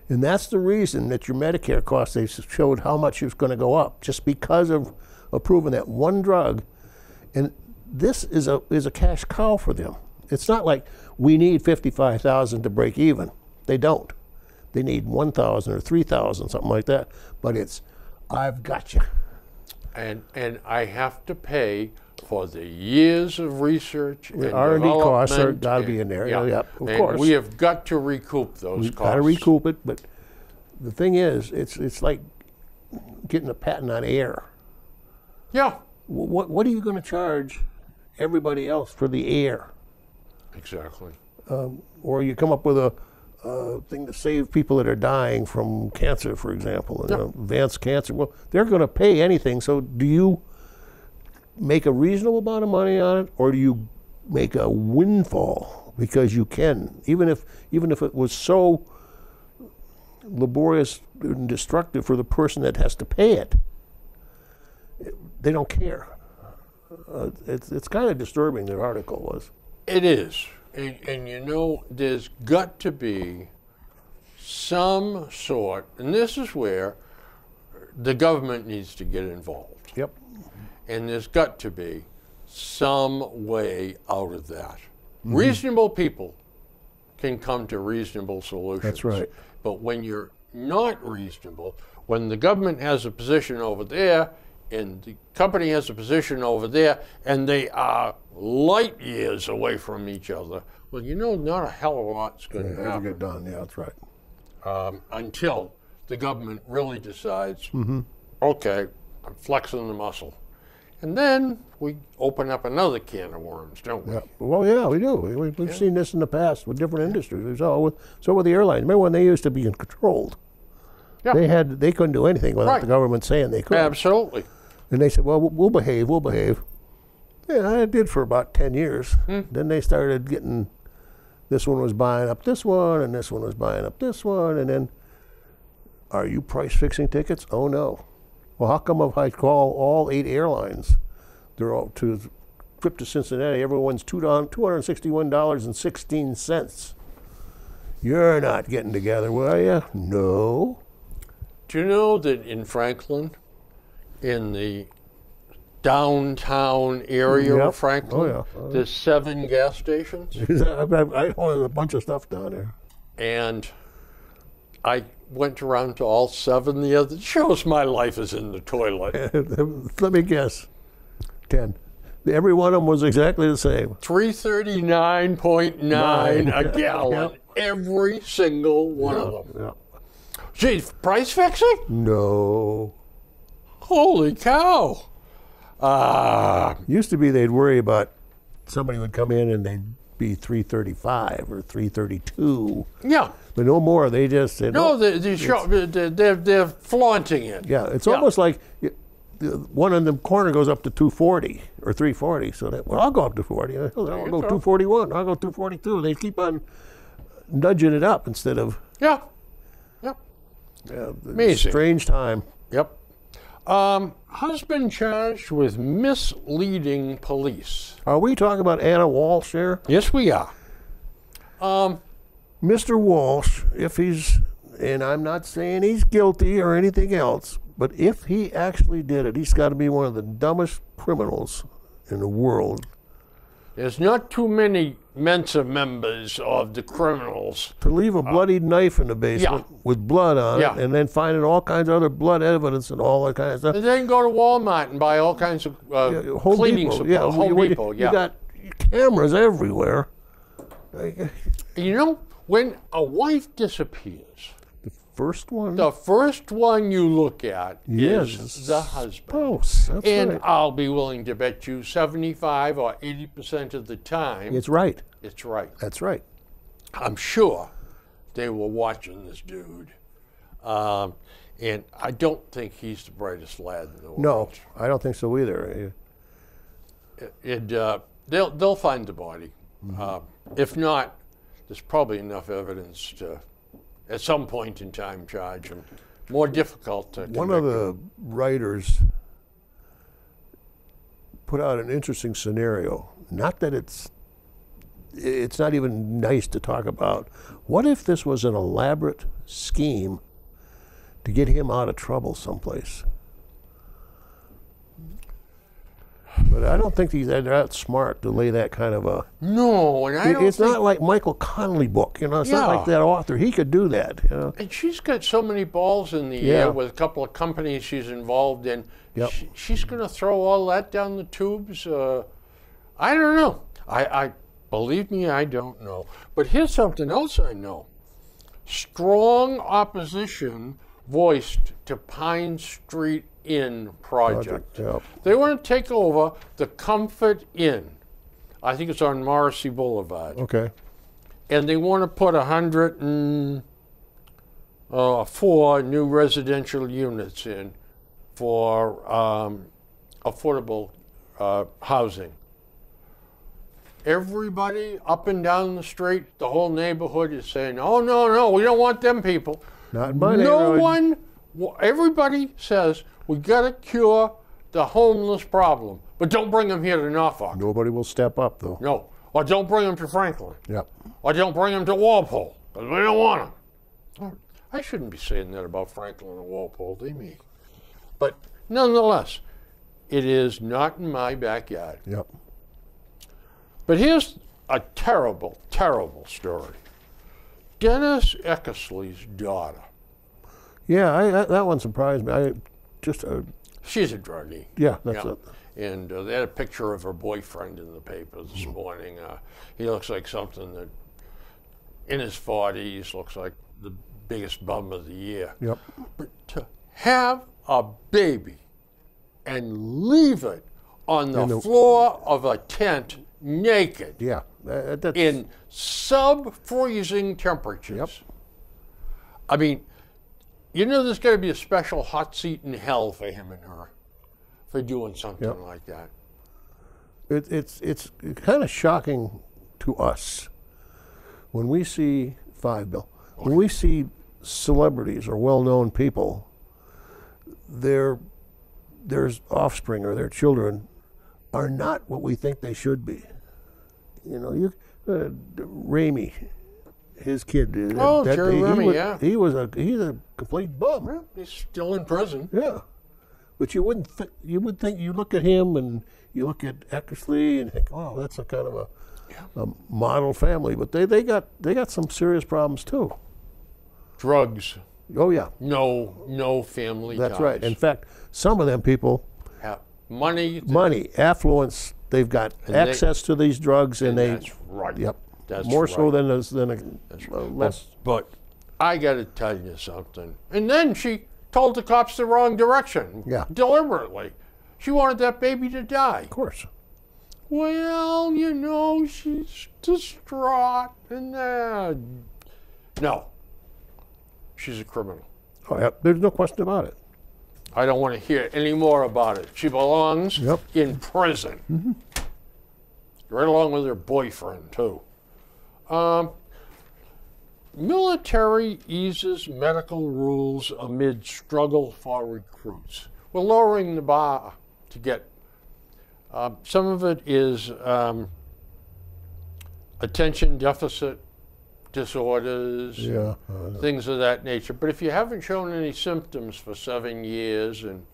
And that's the reason that your Medicare costs, they showed how much it's going to go up just because of approving that one drug. And this is a, is a cash cow for them. It's not like we need 55,000 to break even. They don't. They need 1,000 or 3,000, something like that. But it's, I've got you. And and I have to pay for the years of research and R&D costs are development gotta be in there. Yeah. Yep, of and course. we have got to recoup those costs. Got to recoup it, but the thing is, it's it's like getting a patent on air. Yeah, What what are you going to charge everybody else for the air? exactly. Um, or you come up with a, a thing to save people that are dying from cancer, for example, you Yeah. advanced cancer. Well, they're going to pay anything. So do you make a reasonable amount of money on it, or do you make a windfall because you can, even if even if it was so laborious and destructive for the person that has to pay it? They don't care. Uh, it's it's kind of disturbing. Their article was. It is. And, and you know, there's got to be some sort, and this is where the government needs to get involved. Yep. And there's got to be some way out of that. Mm-hmm. Reasonable people can come to reasonable solutions. That's right. But when you're not reasonable, when the government has a position over there and the company has a position over there and they are light years away from each other, well, you know, not a hell of a lot's going to happen get done. Yeah, that's right. um, until the government really decides, Mm-hmm. okay, I'm flexing the muscle. And then we open up another can of worms, don't we? Yeah. Well, yeah, we do. We, we've seen this in the past with different industries. Saw with, so with the airlines. Remember when they used to be controlled? Yeah. They had they couldn't do anything without Right. the government saying they could. Absolutely. And they said, "Well, we'll behave. We'll behave." Yeah, I did for about ten years. Hmm. Then they started getting. This one was buying up this one, and this one was buying up this one, and then. Are you price fixing tickets? Oh no. Well, how come if I call all eight airlines, they're all to trip to Cincinnati, everyone's two two hundred sixty-one dollars and sixteen cents. You're not getting together, will you? No. Do you know that in Franklin, in the downtown area Yep. of Franklin, Oh, yeah. there's seven gas stations? I, I, I own a bunch of stuff down there. and I went around to all seven the other shows my life is in the toilet. Let me guess. Ten. Every one of them was exactly the same. 339.9 Nine. a gallon. Yep. Every single one of them. Yeah. Gee, price fixing? No. Holy cow. Ah, Used to be they'd worry about somebody would come in and they'd be 335 or 332. yeah. But no more. They just said, No, "Oh, they, they show, they're, they're, they're flaunting it. yeah, it's Yeah. almost like one in the corner goes up to 240 or 340. So that, well, I'll go up to 40. I'll, I'll go go. 241. I'll go 242. They keep on nudging it up instead of Yeah. Yep. uh, Amazing. strange time. Yep. Um, husband charged with misleading police. Are we talking about Ana Walshe here? Yes, we are. Um, Mr. Walshe, if he's, and I'm not saying he's guilty or anything else, but if he actually did it, he's got to be one of the dumbest criminals in the world. there's not too many Mensa members of the criminals. To leave a bloodied knife in the basement with blood on Yeah. it, and then finding all kinds of other blood evidence and all that kind of stuff. And then go to Walmart and buy all kinds of uh, Yeah, Home cleaning Depot, supplies. yeah, Home you, Depot, you yeah. got cameras everywhere. you know, when a wife disappears, First one, the first one you look at Yes. is the husband. spouse. That's And right. I'll be willing to bet you 75 or 80% of the time It's right. it's right. That's right. I'm sure they were watching this dude. Um, and I don't think he's the brightest lad in the world. No, I don't think so either. It, uh, they'll, they'll find the body. Uh, if not, there's probably enough evidence to, at some point in time, charge him. More difficult to One of the writers put out an interesting scenario. Not that it's it's not even nice to talk about. What if this was an elaborate scheme to get him out of trouble someplace? But I don't think he's that, that smart to lay that kind of a. No, and I It- don't it's not like Michael Connelly book, you know. It's not Yeah. like that author. He could do that, you know. And she's got so many balls in the Yeah. air with a couple of companies she's involved in. Yep. She, she's going to throw all that down the tubes. Uh, I don't know. I, I believe me, I don't know. But here's something else I know. strong opposition voiced to Pine Street Inn project. Project, yeah. They want to take over the Comfort Inn. I think it's on Morrissey Boulevard. Okay. And they want to put a hundred and uh, four new residential units in for um, affordable uh, housing. Everybody up and down the street, the whole neighborhood is saying, "Oh no, no, we don't want them people." Not my no one, everybody says we got to cure the homeless problem, but don't bring them here to Norfolk. Nobody will step up though. No, or don't bring them to Franklin, Yep. or don't bring them to Walpole because we don't want them. I shouldn't be saying that about Franklin and Walpole, they me. But nonetheless, it is not in my backyard. Yep. But here's a terrible, terrible story. Dennis Eckersley's daughter, Yeah, I, I, that one surprised me. I just a. she's a druggie. yeah, that's Yeah. it. And uh, they had a picture of her boyfriend in the paper this Mm-hmm. morning. Uh, he looks like something that, in his 40s, looks like the biggest bum of the year. Yep. But to have a baby and leave it on the, the- floor of a tent naked Yeah. Uh, in sub freezing temperatures. Yep. I mean, you know, there's got to be a special hot seat in hell for him and her for doing something Yep. like that. it, it's it's kind of shocking to us when we see five bill when we see celebrities or well-known people their their offspring or their children are not what we think they should be you know you uh, Remy his kid Oh, Jerry he, he was, yeah. he was a he's a complete bum Well, he's still in prison. yeah, but you wouldn't. Th- you would think you look at him and you look at Eckersley and think, oh, that's a kind of a, a model family. But they, they got they got some serious problems too. Drugs, Oh yeah, no, no family. that's ties. right. In fact, some of them people, have money. money, affluence, they've got And they- access to these drugs, and, they. that's right. Yep. That's More so than a, than a uh, less. But I got to tell you something. And then she told the cops the wrong direction. Yeah. Deliberately. She wanted that baby to die. Of course. Well, you know, she's distraught and uh, no. She's a criminal. Oh yeah. There's no question about it. I don't want to hear any more about it. She belongs Yep. in prison. Right along with her boyfriend, too. Um, military eases medical rules amid struggle for recruits. We're lowering the bar to get. Uh, some of it is um, attention deficit disorders Yeah. Things of that nature. But if you haven't shown any symptoms for seven years, and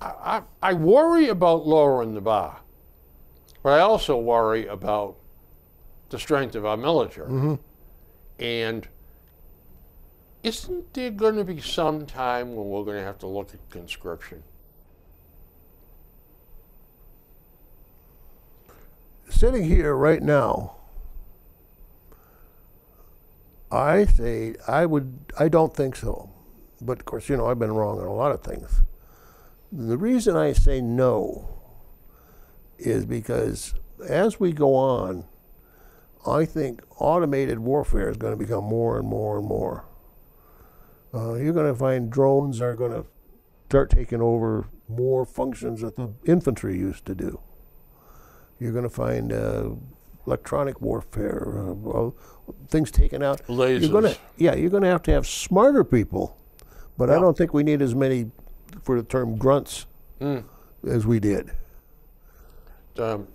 I, I, I worry about lowering the bar, but I also worry about the strength of our military. Mm-hmm. And isn't there going to be some time when we're going to have to look at conscription? sitting here right now, I say I would. I don't think so, but of course, you know I've been wrong on a lot of things. The reason I say no is because as we go on, I think automated warfare is going to become more and more and more. Uh, you're going to find drones are going to start taking over more functions that the infantry used to do. You're going to find uh, electronic warfare, uh, things taken out. You're going to, Lasers. yeah, you're going to have to have smarter people, but I don't think we need as many, for the term grunts, as we did. Um,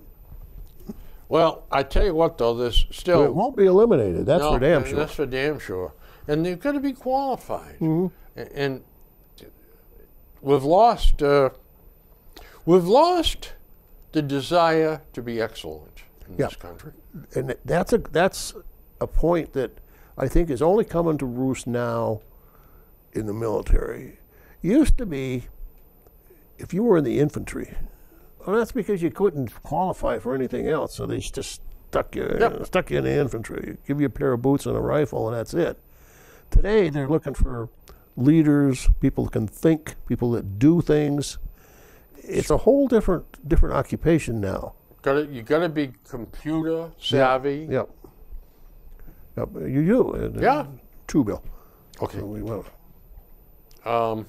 well, I tell you what, though, this still But it won't be eliminated. That's No, for damn sure. That's for damn sure. And they've got to be qualified. Mm-hmm. And we've lost. Uh, we've lost the desire to be excellent in Yeah. this country. and that's a that's a point that I think is only coming to roost now in the military. Used to be, if you were in the infantry, well, that's because you couldn't qualify for anything else, so they just stuck you Yep. stuck you in the infantry, give you a pair of boots and a rifle, and that's it. Today they're looking for leaders, people that can think, people that do things. It's a whole different different occupation now. Got you got to be computer savvy. Yep. Yep. You do. uh, Yeah. True, Bill. Okay. So we will. Um,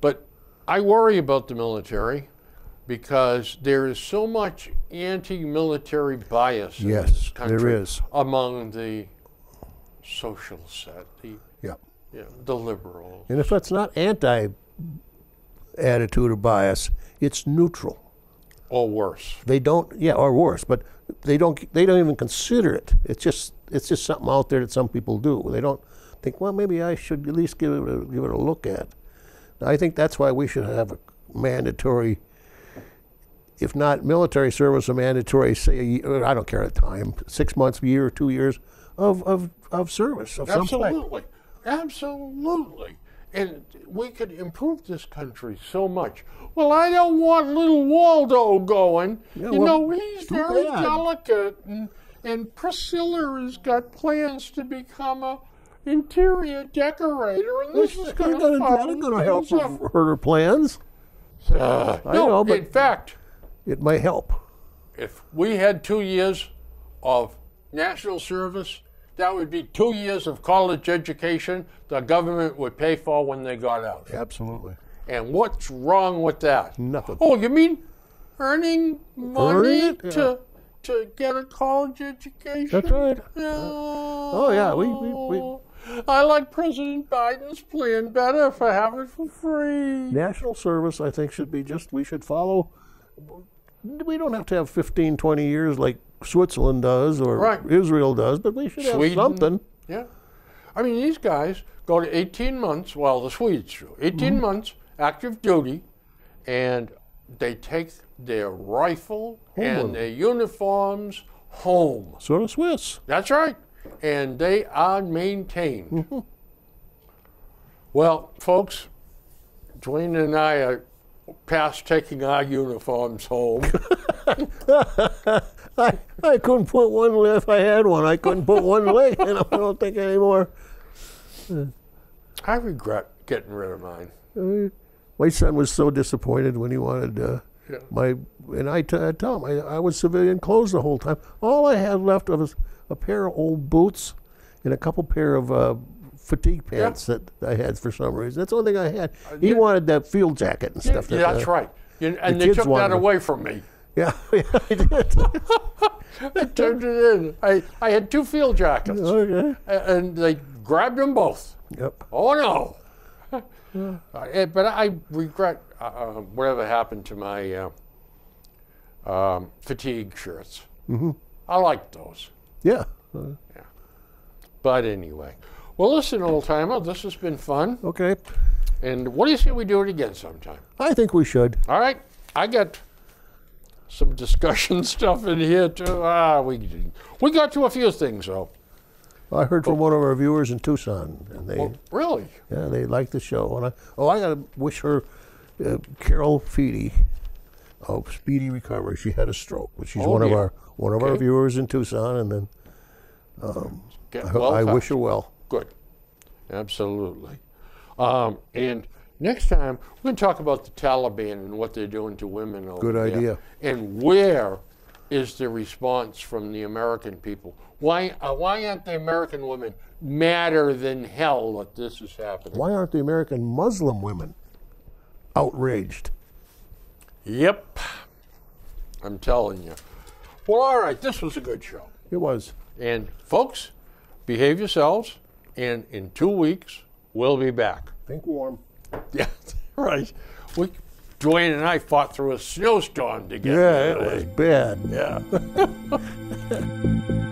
but I worry about the military because there is so much anti-military bias in Yes, this country is. among the social set, the you know, the liberals. And if it's not anti attitude or bias, it's neutral. or worse. They don't, yeah, or worse, but they don't. They don't even consider it. It's just, it's just something out there that some people do. They don't think, well, maybe I should at least give it, a, give it a look at. I think that's why we should have a mandatory, if not military service, a mandatory, say, a year, I don't care the time, six months, a year, two years of of, of service of some. Absolutely. Absolutely. And we could improve this country so much. Well, I don't want little Waldo going. Yeah, you well, know, he's very bad. delicate. And, and Priscilla has got plans to become a interior decorator. And this is going to help her, her plans. Uh, I no, know, but- in fact, It may help. if we had two years of national service, that would be two years of college education the government would pay for when they got out. Absolutely. And what's wrong with that? Nothing. Oh, you mean earning money Earning it? to to get a college education? That's right. Oh yeah, we- we- we- I like President Biden's plan better for having it for free. National service, I think, should be just, we should follow. We don't have to have 15, 20 years like Switzerland does or Right. Israel does, but we should have something. Yeah. I mean, these guys go to 18 months, well, the Swedes do, 18 Mm-hmm. months active duty, and they take their rifle Home and their uniforms home. Sort of Swiss. That's right. And they are maintained. Mm-hmm. Well, folks, Dwayne and I are past taking our uniforms home. I, I couldn't put one leg, if I had one, I couldn't put one leg in. I don't think anymore. I regret getting rid of mine. Uh, My son was so disappointed when he wanted uh, Yeah. my, and I, t- I tell him I, I was civilian clothes the whole time. All I had left was a pair of old boots and a couple pair of uh, fatigue pants that I had for some reason. That's the only thing I had. he yeah. wanted that field jacket and stuff. Yeah, that, that's uh, right. You- and the they took that away from me. Yeah, yeah, I did. I turned it in. I, I had two field jackets, okay. a- and they grabbed them both. Yep. Oh no! Uh, eh, but I regret uh, uh, whatever happened to my uh, um, fatigue shirts. Mm-hmm. I liked those. Yeah. Uh, But anyway, well, listen, old timer, this has been fun. okay. And what do you say we do it again sometime? I think we should. All right, I got some discussion stuff in here too. Ah, we we got to a few things though. I heard from one of our viewers in Tucson, and they Well, really? Yeah, they like the show. And I, oh, I got to wish her, uh, Carol Feedy, oh, speedy recovery. She had a stroke, but she's Oh, one of our one of our viewers in Tucson, and then I, well I wish her well. Absolutely. Um, and next time, we're going to talk about the Taliban and what they're doing to women over Good there. idea. And where is the response from the American people? Why, uh, why aren't the American women madder than hell that this is happening? Why aren't the American Muslim women outraged? Yep. I'm telling you. Well, all right, this was a good show. It was. And folks, behave yourselves, and in two weeks, we'll be back. Think warm. Yeah, right. We, Dwayne and I fought through a snowstorm together. Yeah, it was bad. Yeah.